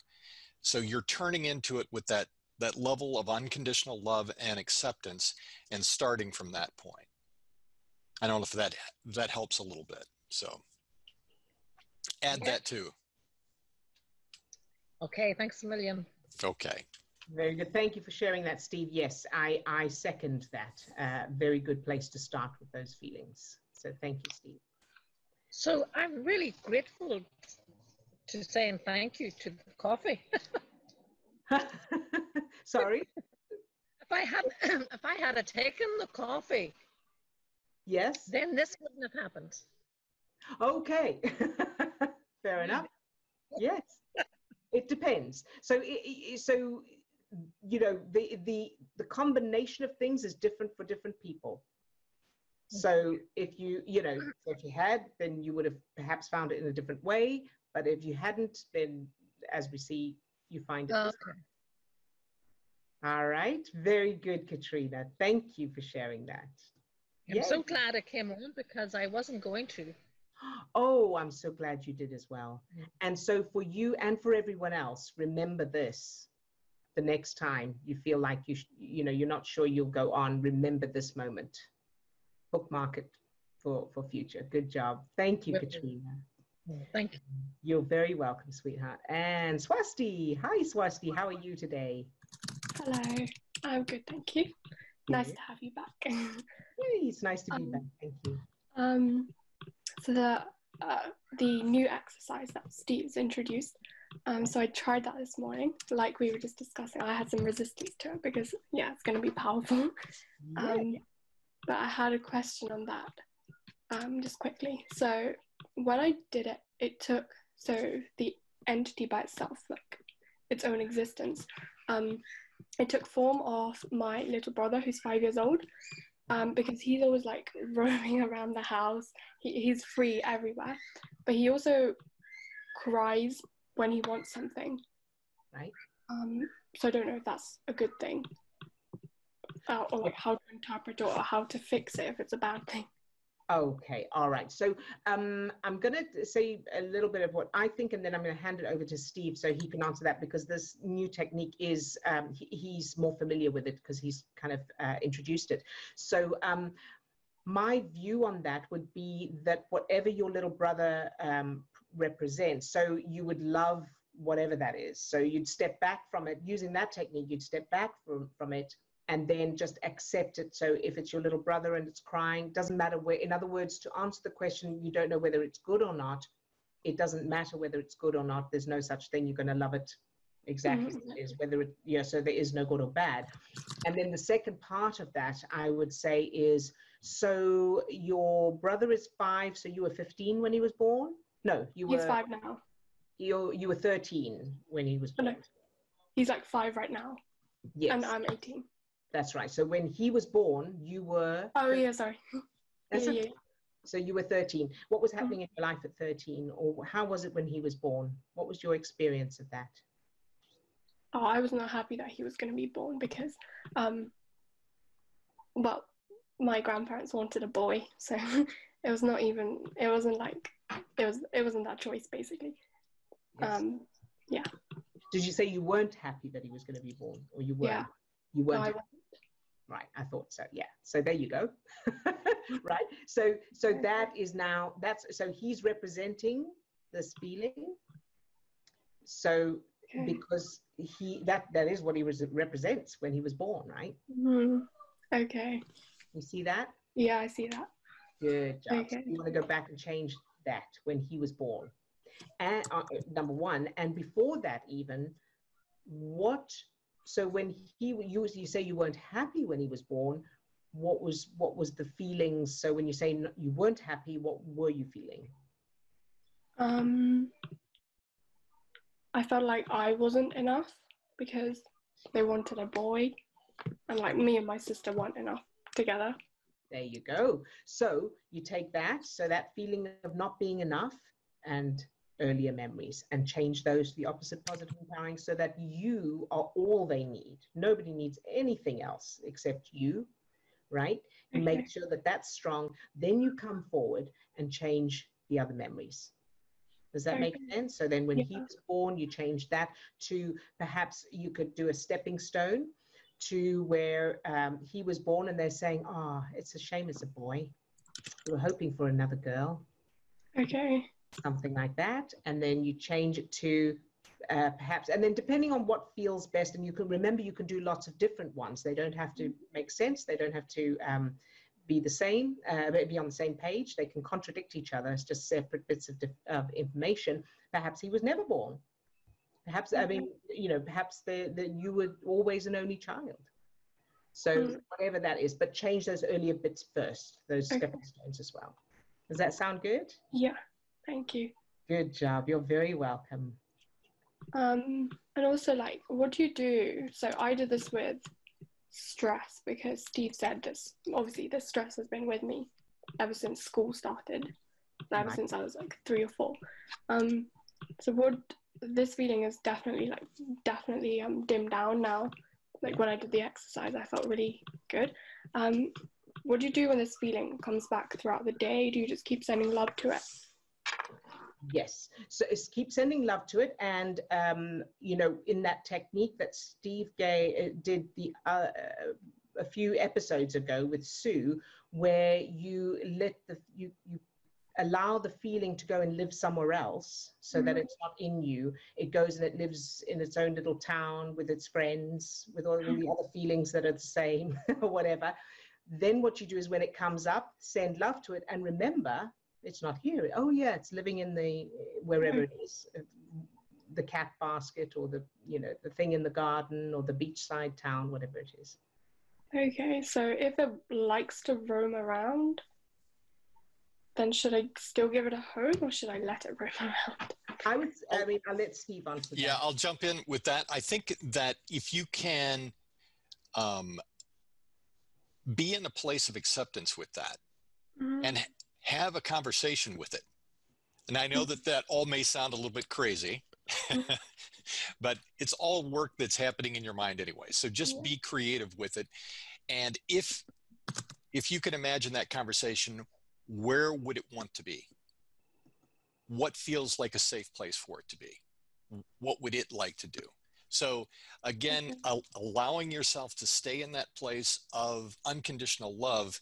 [SPEAKER 5] so you're turning into it with that that level of unconditional love and acceptance and starting from that point. I don't know if that that helps a little bit. So add yeah. that too.
[SPEAKER 4] Okay, thanks a million.
[SPEAKER 5] Okay.
[SPEAKER 1] Very good. Thank you for sharing that, Steve. Yes, I, I second that. Uh, very good place to start with those feelings. So thank you, Steve.
[SPEAKER 4] So I'm really grateful to saying thank you to the coffee.
[SPEAKER 1] Sorry.
[SPEAKER 4] if I had if I had taken the coffee,
[SPEAKER 1] yes,
[SPEAKER 4] then this wouldn't have happened.
[SPEAKER 1] Okay, fair enough. Yes, it depends. So, so you know, the the the combination of things is different for different people. So if you, you know, if you had, then you would have perhaps found it in a different way. But if you hadn't, then as we see, you find it. Okay. All right. Very good, Katrina. Thank you for sharing that.
[SPEAKER 4] I'm Yay. so glad I came on because I wasn't going to.
[SPEAKER 1] Oh, I'm so glad you did as well. Mm. And so for you and for everyone else, remember this. The next time you feel like you, you know, you're not sure you'll go on, remember this moment. Bookmark it for, for future. Good job. Thank you, Katrina.
[SPEAKER 4] Thank you.
[SPEAKER 1] You're very welcome, sweetheart. And Swasti. Hi, Swasti. How are you today?
[SPEAKER 6] Hello. I'm good, thank you. Nice to have you back.
[SPEAKER 1] Hey, it's nice to be um, back. Thank you.
[SPEAKER 6] Um, so the uh, the new exercise that Steve's introduced. Um, so I tried that this morning, like we were just discussing. I had some resistance to it because yeah, it's going to be powerful. Um, but I had a question on that, um, just quickly. So when I did it, it took so the entity by itself, like its own existence. Um, it took form of my little brother who's five years old um, because he's always like roaming around the house. He, he's free everywhere, but he also cries when he wants something.
[SPEAKER 1] Right.
[SPEAKER 6] Um, so I don't know if that's a good thing, uh, or like how to interpret or how to fix it if it's a bad thing.
[SPEAKER 1] Okay, all right. So um, I'm going to say a little bit of what I think, and then I'm going to hand it over to Steve so he can answer that because this new technique is, um, he, he's more familiar with it because he's kind of uh, introduced it. So um, my view on that would be that whatever your little brother um, represents, so you would love whatever that is. So you'd step back from it using that technique, you'd step back from, from it and then just accept it. So if it's your little brother and it's crying, doesn't matter where. In other words, to answer the question, you don't know whether it's good or not. It doesn't matter whether it's good or not. There's no such thing. You're going to love it exactly mm-hmm. is whether it yeah so there is no good or bad and then the second part of that i would say is so your brother is five so you were 15 when he was born no you
[SPEAKER 6] he's
[SPEAKER 1] were
[SPEAKER 6] five now
[SPEAKER 1] you you were 13 when he was born no,
[SPEAKER 6] he's like five right now
[SPEAKER 1] yes
[SPEAKER 6] and i'm 18
[SPEAKER 1] that's right. So when he was born, you were.
[SPEAKER 6] Oh yeah, sorry.
[SPEAKER 1] That's yeah, yeah. So you were 13. What was mm. happening mm. in your life at 13, or how was it when he was born? What was your experience of that?
[SPEAKER 6] Oh, I was not happy that he was going to be born because, um, well, my grandparents wanted a boy, so it was not even. It wasn't like it was. It wasn't that choice, basically. Yes. Um, yeah.
[SPEAKER 1] Did you say you weren't happy that he was going to be born, or you were? Yeah. You weren't. No, right i thought so yeah so there you go right so so that is now that's so he's representing this feeling so okay. because he that that is what he was represents when he was born right
[SPEAKER 6] mm-hmm. okay
[SPEAKER 1] you see that
[SPEAKER 6] yeah i see that
[SPEAKER 1] good job okay. so you want to go back and change that when he was born. And uh, number one and before that even what so when he you, you say you weren't happy when he was born what was what was the feelings? So when you say you weren't happy what were you feeling?
[SPEAKER 6] Um i felt like i wasn't enough because they wanted a boy and like me and my sister weren't enough together
[SPEAKER 1] there you go so you take that so that feeling of not being enough and earlier memories and change those to the opposite positive empowering so that you are all they need. Nobody needs anything else except you, right? And mm-hmm. make sure that that's strong. Then you come forward and change the other memories. Does that make sense? So then when yeah. he was born, you change that to perhaps you could do a stepping stone to where um, he was born and they're saying, oh, it's a shame it's a boy. We were hoping for another girl.
[SPEAKER 6] Okay
[SPEAKER 1] something like that, and then you change it to uh, perhaps, and then depending on what feels best, and you can remember you can do lots of different ones. They don't have to make sense. They don't have to um, be the same, uh, be on the same page. They can contradict each other. It's just separate bits of, of information. Perhaps he was never born. Perhaps I mean, you know, perhaps the, the you were always an only child. So mm. whatever that is, but change those earlier bits first, those okay. stepping stones as well. Does that sound good?
[SPEAKER 6] Yeah, thank you.
[SPEAKER 1] Good job. You're very welcome.
[SPEAKER 6] Um, and also, like, what do you do? So I did this with stress because Steve said this. Obviously, this stress has been with me ever since school started, ever right. since I was like three or four. Um, so what this feeling is definitely like definitely um dimmed down now. Like when I did the exercise, I felt really good. Um, what do you do when this feeling comes back throughout the day? Do you just keep sending love to it?
[SPEAKER 1] Yes. So keep sending love to it. And, um, you know, in that technique that Steve Gay uh, did the uh, a few episodes ago with Sue, where you let the, you, you allow the feeling to go and live somewhere else so mm-hmm. that it's not in you. It goes and it lives in its own little town with its friends, with all the other feelings that are the same or whatever. Then what you do is when it comes up, send love to it and remember it's not here. Oh yeah, it's living in the wherever it is, uh, the cat basket or the you know the thing in the garden or the beachside town, whatever it is.
[SPEAKER 6] Okay, so if it likes to roam around, then should I still give it a home or should I let it roam around?
[SPEAKER 1] I would. I mean, I'll let Steve answer.
[SPEAKER 5] Yeah, I'll jump in with that. I think that if you can um, be in a place of acceptance with that, mm-hmm. and have a conversation with it. And I know that that all may sound a little bit crazy, but it's all work that's happening in your mind anyway. So just be creative with it. And if if you can imagine that conversation, where would it want to be? What feels like a safe place for it to be? What would it like to do? So again, allowing yourself to stay in that place of unconditional love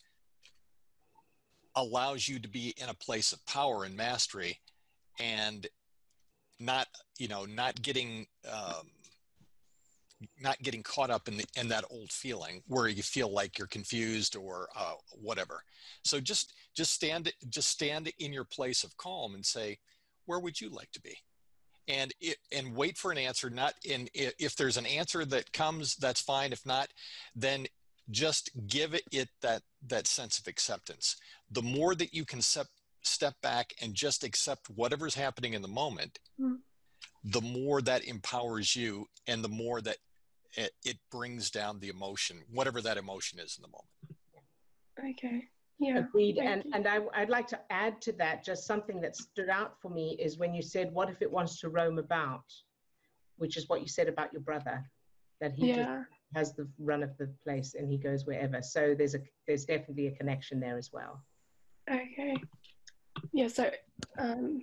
[SPEAKER 5] allows you to be in a place of power and mastery and not you know not getting um, not getting caught up in the, in that old feeling where you feel like you're confused or uh, whatever. So just just stand just stand in your place of calm and say where would you like to be? And it, and wait for an answer not in if there's an answer that comes that's fine. If not then just give it, it that that sense of acceptance. The more that you can step step back and just accept whatever's happening in the moment mm. the more that empowers you and the more that it, it, brings down the emotion whatever that emotion is in the moment
[SPEAKER 6] okay yeah
[SPEAKER 1] agreed and you. and I, i'd like to add to that just something that stood out for me is when you said what if it wants to roam about which is what you said about your brother that he yeah. just has the run of the place and he goes wherever so there's a there's definitely a connection there as well
[SPEAKER 6] Okay. Yeah, so um,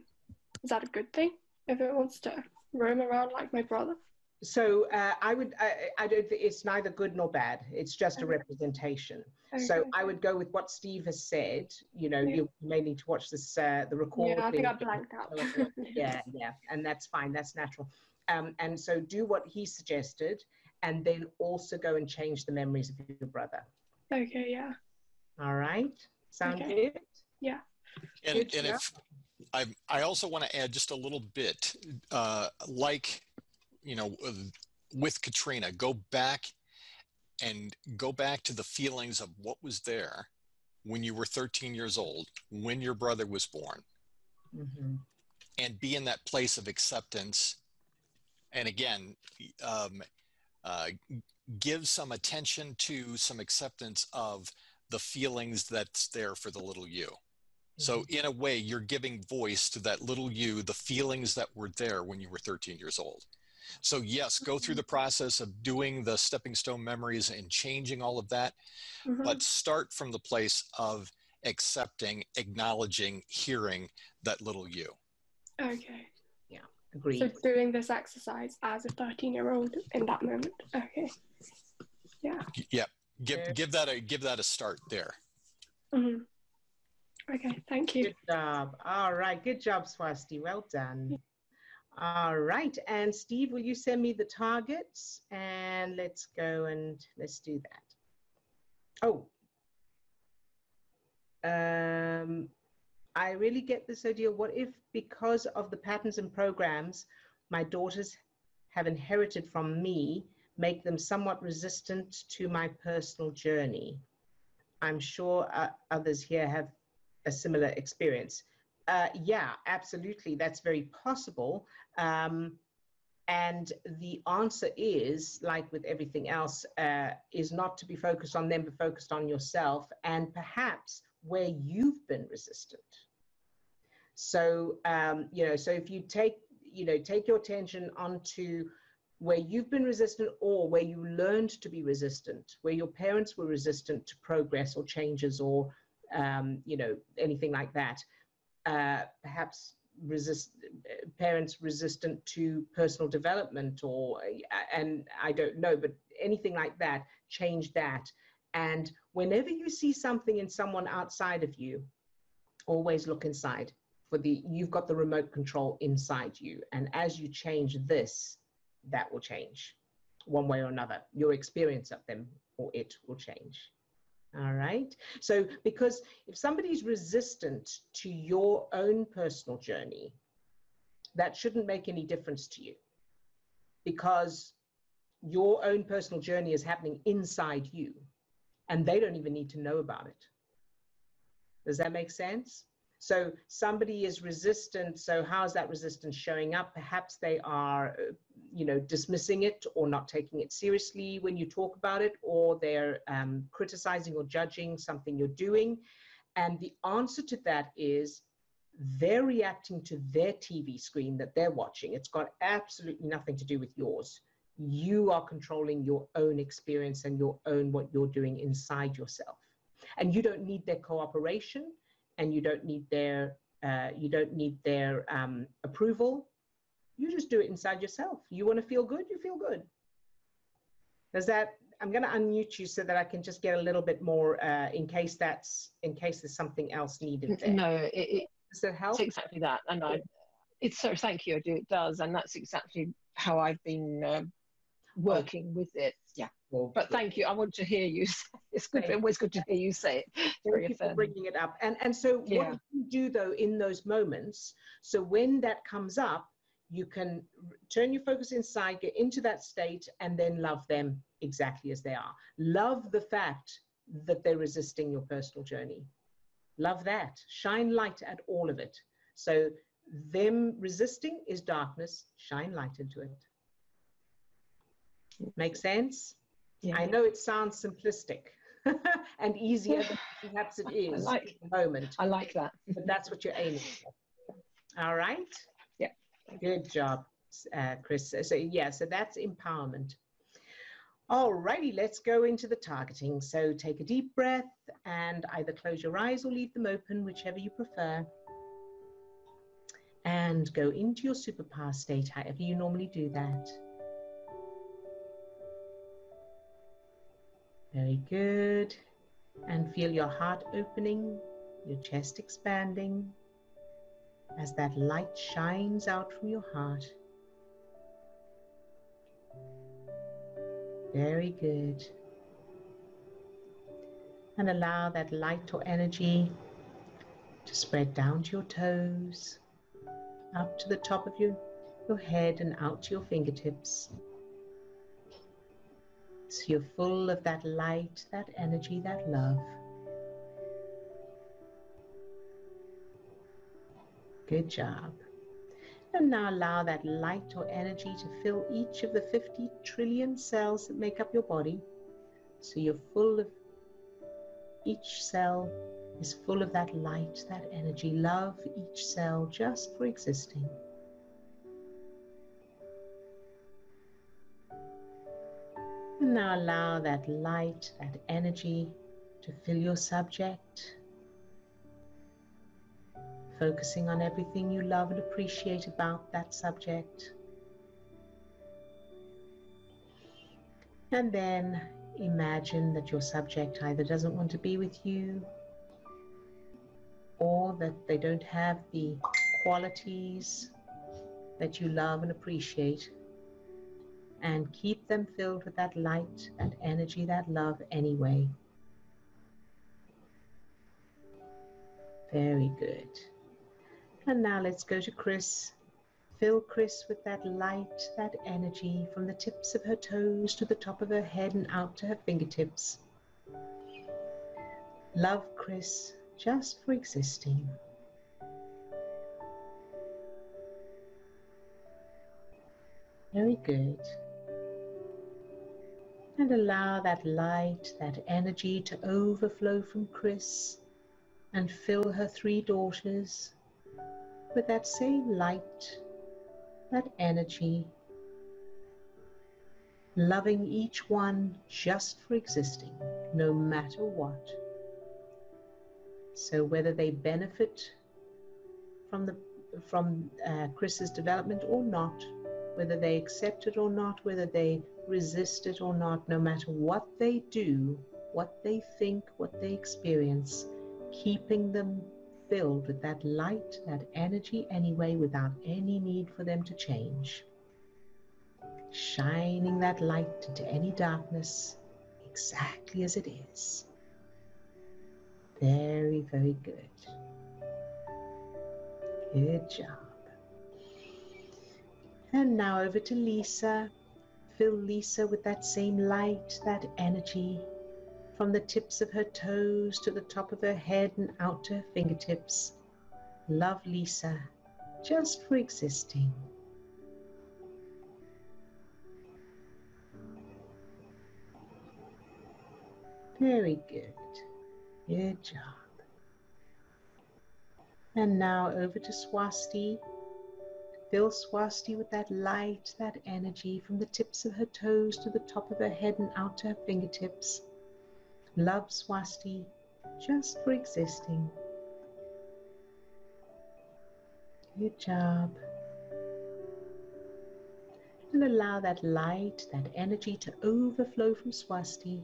[SPEAKER 6] is that a good thing if it wants to roam around like my brother?
[SPEAKER 1] So uh, I would, I, I don't think it's neither good nor bad. It's just okay. a representation. Okay. So I would go with what Steve has said. You know, yeah. you may need to watch this, uh, the recording.
[SPEAKER 6] Yeah, I think I blanked out.
[SPEAKER 1] yeah, yeah, and that's fine. That's natural. Um, and so do what he suggested, and then also go and change the memories of your brother.
[SPEAKER 6] Okay. Yeah.
[SPEAKER 1] All right. Sound
[SPEAKER 6] okay. good? Yeah.
[SPEAKER 5] And, and if I, I also want to add just a little bit, uh, like, you know, with Katrina, go back and go back to the feelings of what was there when you were 13 years old, when your brother was born, mm-hmm. and be in that place of acceptance. And again, um, uh, give some attention to some acceptance of the feelings that's there for the little you. So, mm-hmm. in a way, you're giving voice to that little you, the feelings that were there when you were 13 years old. So, yes, go through the mm-hmm. process of doing the stepping stone memories and changing all of that, mm-hmm. but start from the place of accepting, acknowledging, hearing that little you.
[SPEAKER 6] Okay.
[SPEAKER 1] Yeah, agreed.
[SPEAKER 6] So, doing this exercise as a 13 year old in that moment. Okay. Yeah.
[SPEAKER 5] Yeah. Give, give that a give that a start there.
[SPEAKER 6] Mm-hmm. Okay, thank you.
[SPEAKER 1] Good job. All right, good job, Swasti. Well done. All right, and Steve, will you send me the targets? And let's go and let's do that. Oh, um, I really get this idea. What if, because of the patterns and programs my daughters have inherited from me, make them somewhat resistant to my personal journey? I'm sure uh, others here have a similar experience. Uh, yeah, absolutely. That's very possible. Um, and the answer is, like with everything else, uh, is not to be focused on them, but focused on yourself and perhaps where you've been resistant. So, um, you know, so if you take, you know, take your attention onto where you've been resistant or where you learned to be resistant, where your parents were resistant to progress or changes or, um, you know, anything like that. Uh, perhaps resist parents resistant to personal development or and i don't know but anything like that change that. And whenever you see something in someone outside of you always look inside for the you've got the remote control inside you. And as you change this that will change one way or another. Your experience of them or it will change all right. So, because if somebody's resistant to your own personal journey, that shouldn't make any difference to you because your own personal journey is happening inside you and they don't even need to know about it. Does that make sense? So somebody is resistant. So how is that resistance showing up? Perhaps they are, you know, dismissing it or not taking it seriously when you talk about it, or they're um, criticizing or judging something you're doing. And the answer to that is they're reacting to their TV screen that they're watching. It's got absolutely nothing to do with yours. You are controlling your own experience and your own what you're doing inside yourself. And you don't need their cooperation and you don't need their uh, you don't need their um, approval. You just do it inside yourself. You want to feel good, you feel good. Does that? I'm going to unmute you so that I can just get a little bit more uh, in case that's in case there's something else needed. There.
[SPEAKER 2] No, it, it,
[SPEAKER 1] does that help?
[SPEAKER 2] It's exactly that, and I. It's so thank you. I do. It does, and that's exactly how I've been uh, working with it. Well, but thank you. I want to hear you. It's good. Always good to hear you say it.
[SPEAKER 1] Thank you for bringing it up. And and so yeah. what you do though in those moments? So when that comes up, you can turn your focus inside, get into that state, and then love them exactly as they are. Love the fact that they're resisting your personal journey. Love that. Shine light at all of it. So them resisting is darkness. Shine light into it. Make sense? Yeah. I know it sounds simplistic and easier than perhaps it is
[SPEAKER 2] I like,
[SPEAKER 1] at the moment.
[SPEAKER 2] I like that.
[SPEAKER 1] but that's what you're aiming for. All right?
[SPEAKER 2] Yeah.
[SPEAKER 1] Good job, uh, Chris. So, yeah, so that's empowerment. All righty, let's go into the targeting. So take a deep breath and either close your eyes or leave them open, whichever you prefer. And go into your superpower state, however you normally do that. Very good. And feel your heart opening, your chest expanding as that light shines out from your heart. Very good. And allow that light or energy to spread down to your toes, up to the top of your, your head and out to your fingertips. So you're full of that light, that energy, that love. Good job. And now allow that light or energy to fill each of the 50 trillion cells that make up your body. So you're full of, each cell is full of that light, that energy. Love each cell just for existing. And now allow that light, that energy to fill your subject, focusing on everything you love and appreciate about that subject. And then imagine that your subject either doesn't want to be with you or that they don't have the qualities that you love and appreciate and keep them filled with that light, that energy, that love anyway. Very good. And now let's go to Chris. Fill Chris with that light, that energy from the tips of her toes to the top of her head and out to her fingertips. Love Chris just for existing. Very good. And allow that light, that energy to overflow from Chris and fill her three daughters with that same light, that energy, loving each one just for existing, no matter what. So whether they benefit from the from uh, Chris's development or not, whether they accept it or not, whether they resist it or not, no matter what they do, what they think, what they experience, keeping them filled with that light, that energy anyway, without any need for them to change. Shining that light into any darkness exactly as it is. Very, very good. Good job. And now over to Lisa. Fill Lisa with that same light, that energy, from the tips of her toes to the top of her head and out to her fingertips. Love Lisa, just for existing. Very good. Good job. And now over to Swasti. Fill Swasti with that light, that energy from the tips of her toes to the top of her head and out to her fingertips. Love Swasti just for existing. Good job. And allow that light, that energy to overflow from Swasti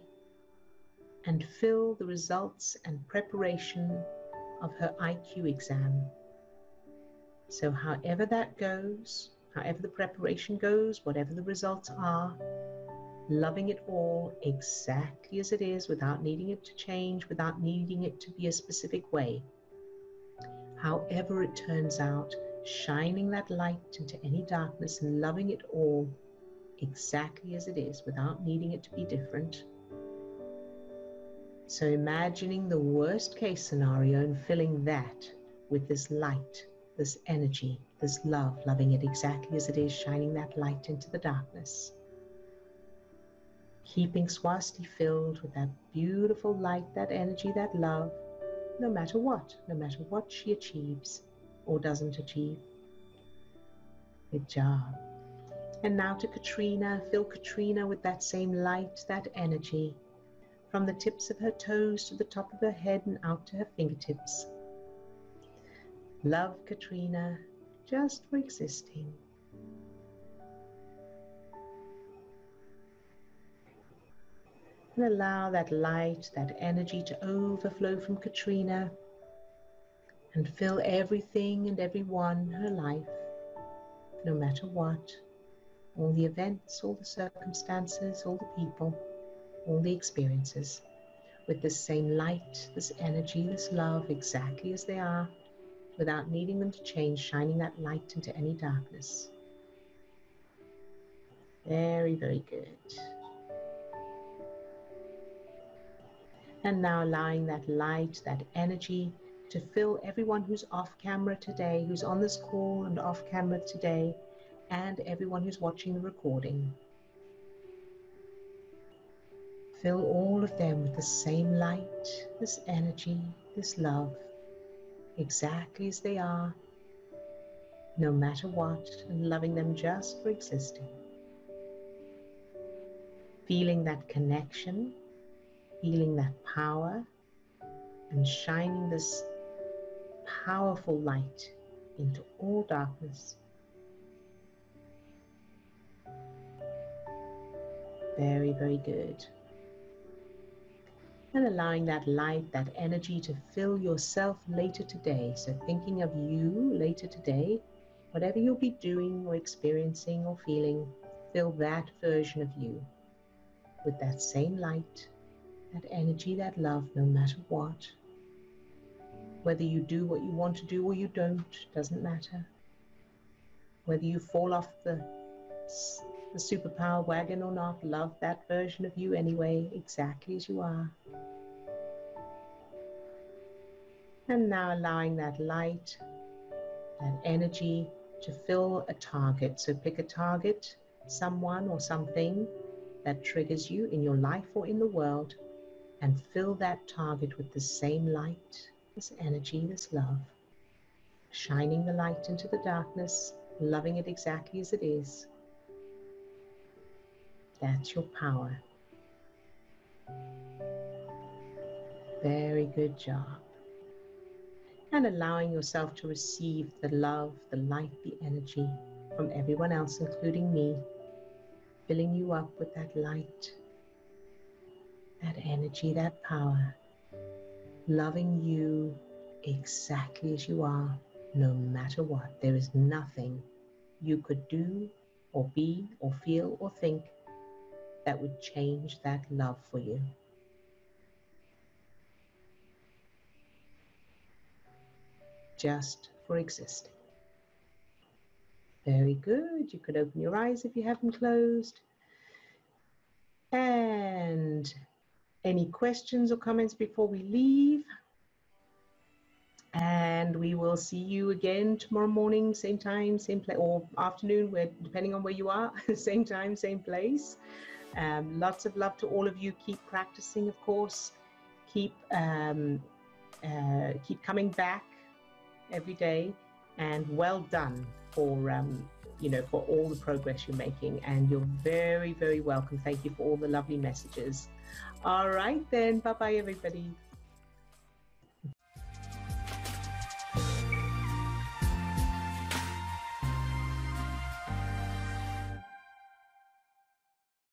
[SPEAKER 1] and fill the results and preparation of her IQ exam. So, however that goes, however the preparation goes, whatever the results are, loving it all exactly as it is without needing it to change, without needing it to be a specific way. However, it turns out, shining that light into any darkness and loving it all exactly as it is without needing it to be different. So, imagining the worst case scenario and filling that with this light this energy, this love, loving it exactly as it is, shining that light into the darkness. Keeping Swasti filled with that beautiful light, that energy, that love, no matter what, no matter what she achieves or doesn't achieve. Good job. And now to Katrina, fill Katrina with that same light, that energy, from the tips of her toes to the top of her head and out to her fingertips. Love Katrina just for existing. And allow that light, that energy to overflow from Katrina and fill everything and everyone her life, no matter what, all the events, all the circumstances, all the people, all the experiences, with this same light, this energy, this love, exactly as they are without needing them to change, shining that light into any darkness. Very, very good. And now allowing that light, that energy to fill everyone who's off camera today, who's on this call and off camera today, and everyone who's watching the recording. Fill all of them with the same light, this energy, this love exactly as they are, no matter what, and loving them just for existing. Feeling that connection, feeling that power, and shining this powerful light into all darkness. Very, very good and allowing that light, that energy to fill yourself later today. So, thinking of you later today, whatever you'll be doing or experiencing or feeling, fill that version of you with that same light, that energy, that love, no matter what. Whether you do what you want to do or you don't, doesn't matter. Whether you fall off the the superpower wagon or not, love that version of you anyway, exactly as you are. And now allowing that light, that energy to fill a target. So pick a target, someone or something that triggers you in your life or in the world, and fill that target with the same light, this energy, this love, shining the light into the darkness, loving it exactly as it is. That's your power. Very good job. And allowing yourself to receive the love, the light, the energy from everyone else, including me, filling you up with that light, that energy, that power, loving you exactly as you are, no matter what. There is nothing you could do or be or feel or think that would change that love for you. Just for existing. Very good. You could open your eyes if you haven't closed. And any questions or comments before we leave? And we will see you again tomorrow morning, same time, same place, or afternoon, where, depending on where you are, same time, same place. Um, lots of love to all of you. Keep practicing, of course. Keep um, uh, keep coming back every day, and well done for um, you know for all the progress you're making. And you're very very welcome. Thank you for all the lovely messages. All right then. Bye bye everybody.